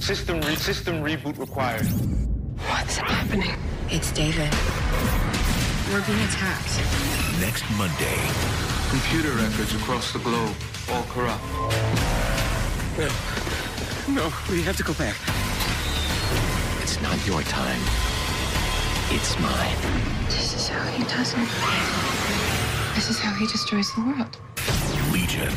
System re- system reboot required. What's happening? It's David. We're being attacked. Next Monday. Computer records across the globe, all corrupt. No, we have to go back. It's not your time. It's mine. This is how he does it. This is how he destroys the world. Legion.